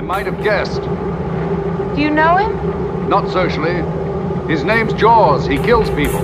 might have guessed. Do you know him? Not socially. His name's Jaws. He kills people.